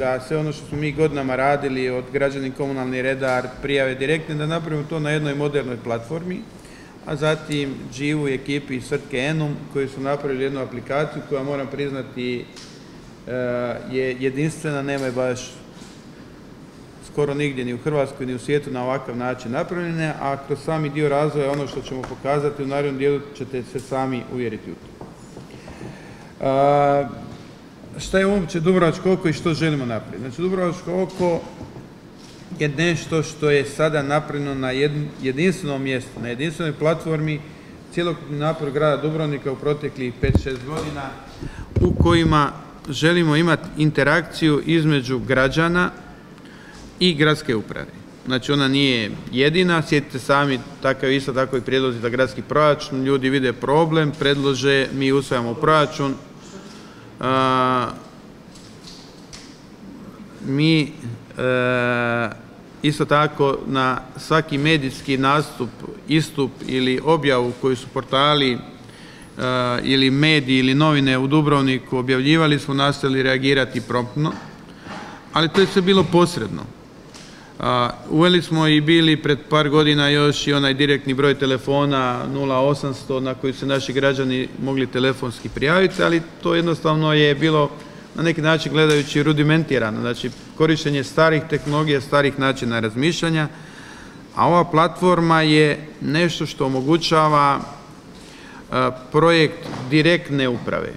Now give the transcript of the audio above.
da sve ono što smo mi godinama radili od građani komunalni redar, prijave direktne, da napravimo to na jednoj modernoj platformi, a zatim Živu i ekipi Srtke Enum koji su napravili jednu aplikaciju koja moram priznati e, je jedinstvena, nema je baš skoro nigdje ni u Hrvatskoj ni u svijetu na ovakav način napravljene, a kroz sami dio razvoja ono što ćemo pokazati u narednom dijelu ćete se sami uvjeriti u to. Šta je uopće Dubrovačko oko i što želimo napraviti? Znači Dubrovačko oko je nešto što je sada napravljeno na jedinstvenom mjestu, na jedinstvenoj platformi cijelokupni napor grada Dubrovnika u proteklih 5-6 godina u kojima želimo imati interakciju između građana i gradske uprave. Znači ona nije jedina, sjetite sami, takav isto tako i prijedlozi za gradski proračun, ljudi vide problem, predlože, mi usvajamo proračun. Mi e, isto tako na svaki medijski nastup, istup ili objavu koju su portali e, ili mediji ili novine u Dubrovniku objavljivali smo nastavili reagirati promptno, ali to je sve bilo posredno. Uveli smo i bili pred par godina još i onaj direktni broj telefona 0800 na koji su naši građani mogli telefonski prijaviti, ali to jednostavno je bilo na neki način gledajući rudimentirano, znači korištenje starih tehnologija, starih načina razmišljanja, a ova platforma je nešto što omogućava projekt direktne uprave.